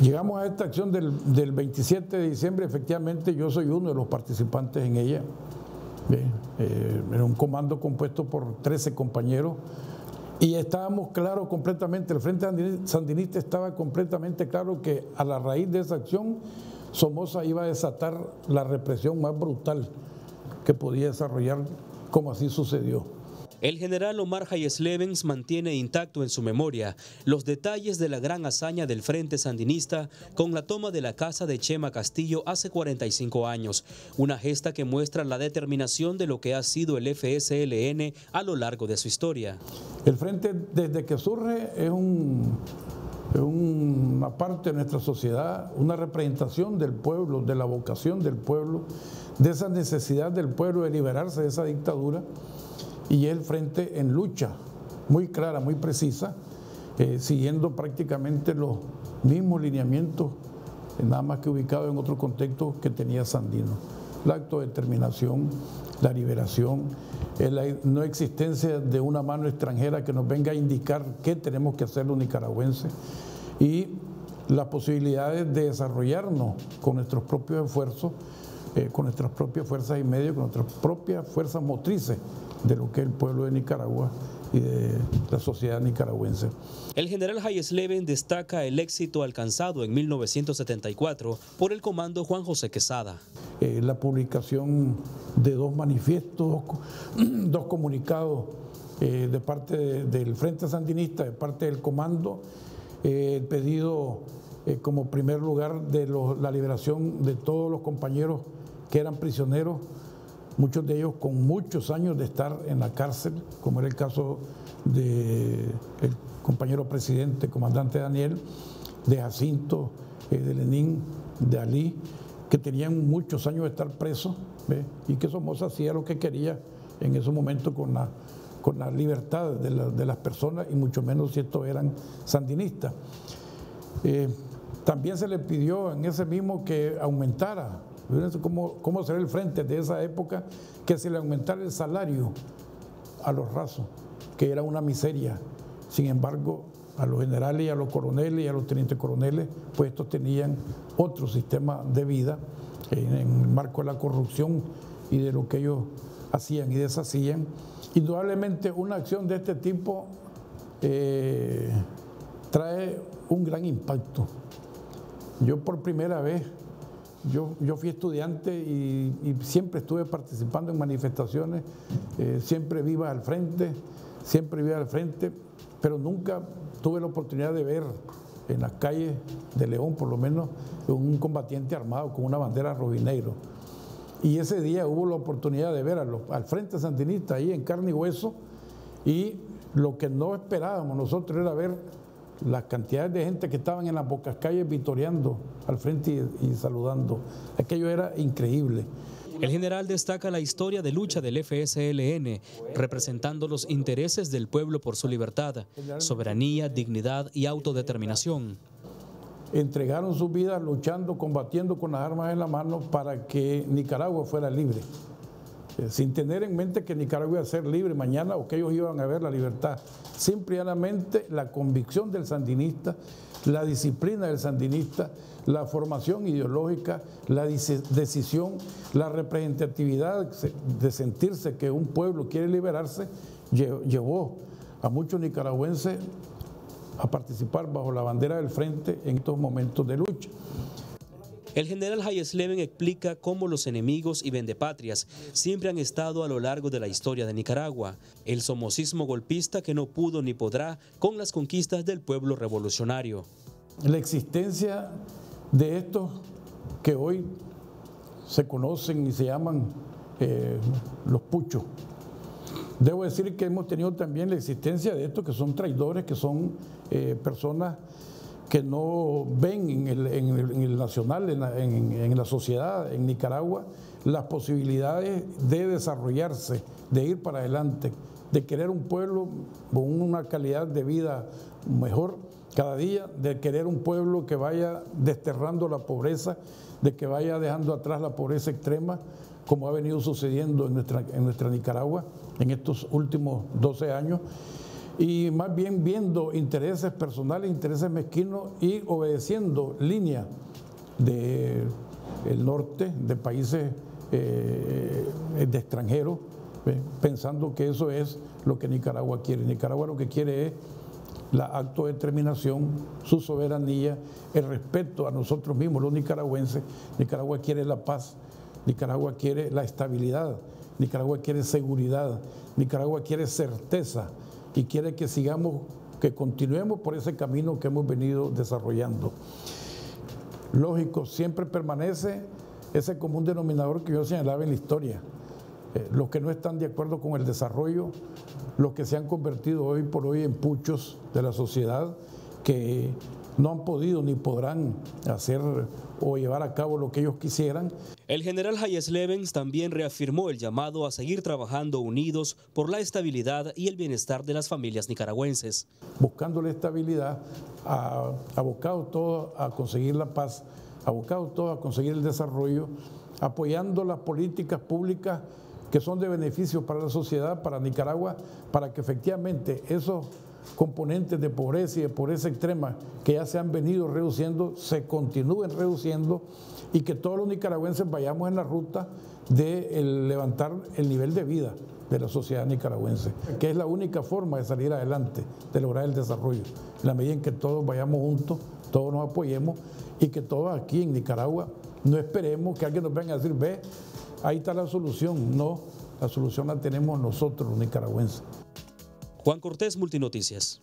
Llegamos a esta acción del, 27 de diciembre, efectivamente yo soy uno de los participantes en ella. Eh, era un comando compuesto por 13 compañeros y estábamos claros completamente, el Frente Sandinista estaba completamente claro que a la raíz de esa acción Somoza iba a desatar la represión más brutal que podía desarrollar, como así sucedió. El general Omar Hayes mantiene intacto en su memoria los detalles de la gran hazaña del Frente Sandinista con la toma de la casa de Chema Castillo hace 45 años, una gesta que muestra la determinación de lo que ha sido el FSLN a lo largo de su historia. El Frente desde que surge es un una parte de nuestra sociedad, una representación del pueblo, de la vocación del pueblo, de esa necesidad del pueblo de liberarse de esa dictadura y el frente en lucha muy clara, muy precisa, eh, siguiendo prácticamente los mismos lineamientos, eh, nada más que ubicado en otro contexto que tenía Sandino. La autodeterminación, la liberación, eh, la no existencia de una mano extranjera que nos venga a indicar qué tenemos que hacer los nicaragüenses y las posibilidades de desarrollarnos con nuestros propios esfuerzos, con nuestras propias fuerzas y medios, con nuestras propias fuerzas motrices de lo que es el pueblo de Nicaragua y de la sociedad nicaragüense. El general Hayes Leven destaca el éxito alcanzado en 1974 por el comando Juan José Quesada. Eh, la publicación de dos manifiestos, dos comunicados eh, de parte del Frente Sandinista, de parte del comando, eh, el pedido como primer lugar de la liberación de todos los compañeros que eran prisioneros muchos de ellos con muchos años de estar en la cárcel, como era el caso del compañero presidente, comandante Daniel, de Jacinto, eh, de Lenín, de Ali, que tenían muchos años de estar presos y que Somoza hacía lo que quería en ese momento con la, con la libertad de, las personas y mucho menos si estos eran sandinistas. Eh, también se le pidió en ese mismo que aumentara cómo, cómo será el frente de esa época que se le aumentara el salario a los rasos, que era una miseria. Sin embargo, a los generales y a los coroneles y a los tenientes coroneles, pues estos tenían otro sistema de vida en, el marco de la corrupción y de lo que ellos hacían y deshacían. Indudablemente una acción de este tipo eh, trae un gran impacto. Yo por primera vez yo, yo fui estudiante y, siempre estuve participando en manifestaciones, eh, siempre viva al frente, siempre viva al frente, pero nunca tuve la oportunidad de ver en las calles de León, por lo menos, un combatiente armado con una bandera rojinegro. Y ese día hubo la oportunidad de ver al Frente Sandinista ahí en carne y hueso, y lo que no esperábamos nosotros era ver las cantidades de gente que estaban en las bocas calles vitoreando al frente y, saludando. Aquello era increíble. El general destaca la historia de lucha del FSLN, representando los intereses del pueblo por su libertad, soberanía, dignidad y autodeterminación. Entregaron sus vidas luchando, combatiendo con las armas en la mano para que Nicaragua fuera libre. Eh, sin tener en mente que Nicaragua iba a ser libre mañana o que ellos iban a ver la libertad. Simplemente la convicción del sandinista, la disciplina del sandinista, la formación ideológica, la decisión, la representatividad de sentirse que un pueblo quiere liberarse, llevó a muchos nicaragüenses a participar bajo la bandera del frente en estos momentos de lucha. El general Hayes Leven explica cómo los enemigos y vendepatrias siempre han estado a lo largo de la historia de Nicaragua, el somocismo golpista que no pudo ni podrá con las conquistas del pueblo revolucionario. La existencia de estos que hoy se conocen y se llaman eh, los puchos. Debo decir que hemos tenido también la existencia de estos que son traidores, que son eh, personas que no ven en el, nacional, en la, sociedad, en Nicaragua, las posibilidades de desarrollarse, de ir para adelante, de querer un pueblo con una calidad de vida mejor cada día, de querer un pueblo que vaya desterrando la pobreza, de que vaya dejando atrás la pobreza extrema, como ha venido sucediendo en nuestra, Nicaragua en estos últimos 12 años y más bien viendo intereses personales, intereses mezquinos y obedeciendo líneas del norte, de países eh, de extranjeros, pensando que eso es lo que Nicaragua quiere. Nicaragua lo que quiere es la autodeterminación, su soberanía, el respeto a nosotros mismos, los nicaragüenses. Nicaragua quiere la paz, Nicaragua quiere la estabilidad, Nicaragua quiere seguridad, Nicaragua quiere certeza y quiere que sigamos, que continuemos por ese camino que hemos venido desarrollando. Lógico, siempre permanece ese común denominador que yo señalaba en la historia. Eh, los que no están de acuerdo con el desarrollo, los que se han convertido hoy por hoy en puchos de la sociedad, que no han podido ni podrán hacer o llevar a cabo lo que ellos quisieran. El general Hayes Levens también reafirmó el llamado a seguir trabajando unidos por la estabilidad y el bienestar de las familias nicaragüenses. Buscando la estabilidad, abocado todo a conseguir la paz, abocado todo a conseguir el desarrollo, apoyando las políticas públicas que son de beneficio para la sociedad, para Nicaragua, para que efectivamente esos componentes de pobreza y de pobreza extrema que ya se han venido reduciendo, se continúen reduciendo y que todos los nicaragüenses vayamos en la ruta de levantar el nivel de vida de la sociedad nicaragüense, que es la única forma de salir adelante, de lograr el desarrollo. En la medida en que todos vayamos juntos, todos nos apoyemos y que todos aquí en Nicaragua no esperemos que alguien nos venga a decir, ve, ahí está la solución. No, la solución la tenemos nosotros los nicaragüenses. Juan Cortés, Multinoticias.